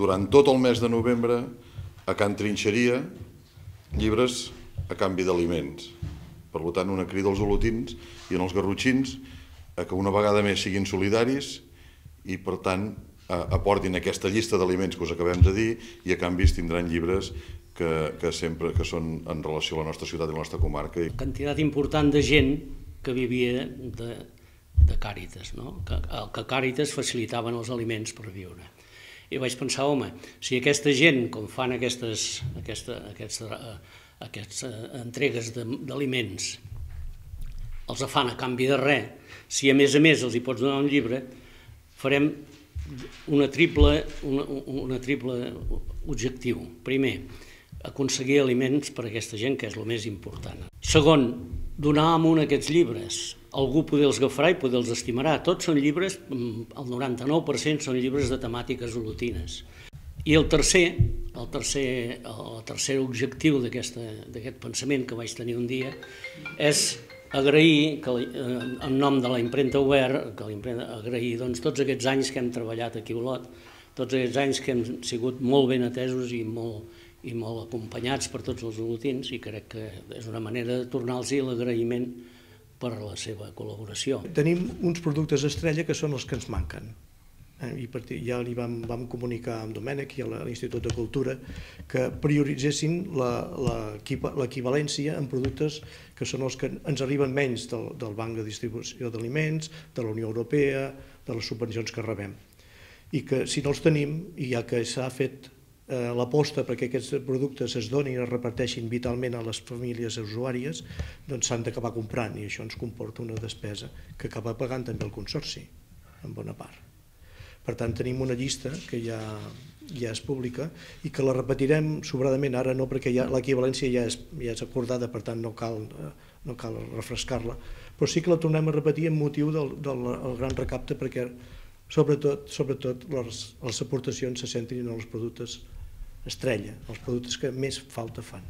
durant tot el mes de novembre a Can Trinxeria llibres a canvi d'aliments. Per tant, una crida als olotins i als garrotxins a que una vegada més siguin solidaris i, per tant, aportin aquesta llista d'aliments que us acabem de dir i a canvi tindran llibres que, que sempre que són en relació a la nostra ciutat i la nostra comarca. Quantitat important de gent que vivia de, de Càritas, no? que, que Càritas facilitaven els aliments per viure. I vaig pensar, home, si aquesta gent, com fan aquestes, aquesta, aquesta, uh, aquestes uh, entregues d'aliments, els fan a canvi de res, si a més a més els hi pots donar un llibre, farem una triple, una, una triple objectiu. Primer, aconseguir aliments per a aquesta gent, que és el més important. Segon, donar amunt aquests llibres. Algú poder els agafarà i poder els estimarà. Tots són llibres, mm, el 99% són llibres de temàtiques olotines. I el tercer, el tercer, el tercer objectiu d'aquest pensament que vaig tenir un dia és agrair, que, eh, en nom de la impremta Obert, que la agrair doncs, tots aquests anys que hem treballat aquí a Olot, tots aquests anys que hem sigut molt ben atesos i molt, i molt acompanyats per tots els olotins i crec que és una manera de tornar-los l'agraïment per la seva col·laboració. Tenim uns productes estrella que són els que ens manquen. Eh, I ja li vam, vam comunicar amb Domènec i a l'Institut de Cultura que prioritzessin l'equivalència en productes que són els que ens arriben menys del, del Banc de Distribució d'Aliments, de la Unió Europea, de les subvencions que rebem. I que si no els tenim, i ja que s'ha fet l'aposta perquè aquests productes es donin i es reparteixin vitalment a les famílies usuàries, doncs s'han d'acabar comprant i això ens comporta una despesa que acaba pagant també el Consorci, en bona part. Per tant, tenim una llista que ja, ja és pública i que la repetirem sobradament, ara no perquè ja, l'equivalència ja, és, ja és acordada, per tant no cal, eh, no cal refrescar-la, però sí que la tornem a repetir amb motiu del, del, del gran recapte perquè sobretot, sobretot les, les aportacions se centrin en els productes estrella, els productes que més falta fan.